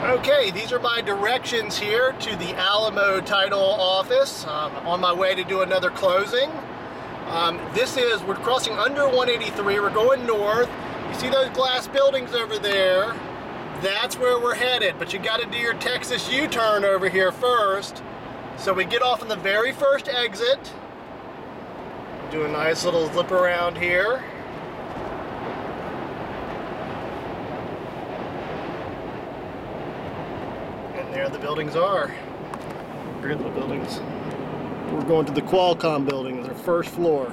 Okay, these are my directions here to the Alamo title office. Um, I'm on my way to do another closing. Um, this is, we're crossing under 183, we're going north. You see those glass buildings over there? That's where we're headed, but you gotta do your Texas U-turn over here first. So we get off on the very first exit. Do a nice little zip around here. There the buildings are. Are the buildings. We're going to the Qualcomm building, their first floor.